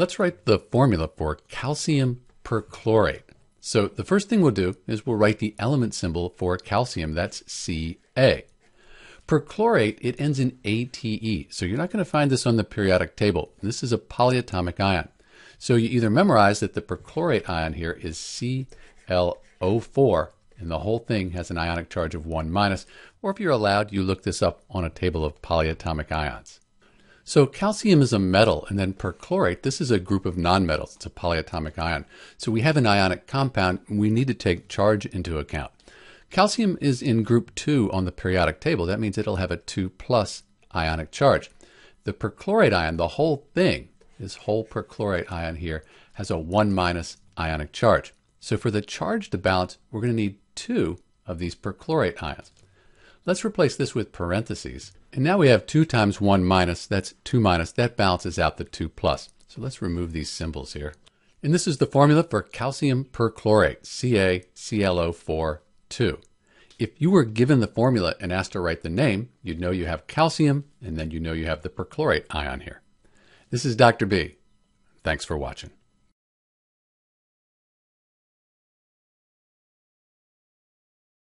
Let's write the formula for calcium perchlorate. So the first thing we'll do is we'll write the element symbol for calcium. That's Ca. Perchlorate, it ends in ATE. So you're not going to find this on the periodic table. This is a polyatomic ion. So you either memorize that the perchlorate ion here is ClO4 and the whole thing has an ionic charge of 1 minus, or if you're allowed, you look this up on a table of polyatomic ions. So calcium is a metal, and then perchlorate, this is a group of nonmetals. It's a polyatomic ion. So we have an ionic compound, and we need to take charge into account. Calcium is in group 2 on the periodic table. That means it'll have a 2 plus ionic charge. The perchlorate ion, the whole thing, this whole perchlorate ion here, has a 1 minus ionic charge. So for the charge to balance, we're going to need two of these perchlorate ions. Let's replace this with parentheses. And now we have 2 times 1 minus, that's 2 minus. That balances out the 2 plus. So let's remove these symbols here. And this is the formula for calcium perchlorate, CaClO4 2. If you were given the formula and asked to write the name, you'd know you have calcium, and then you know you have the perchlorate ion here. This is Dr. B. Thanks for watching.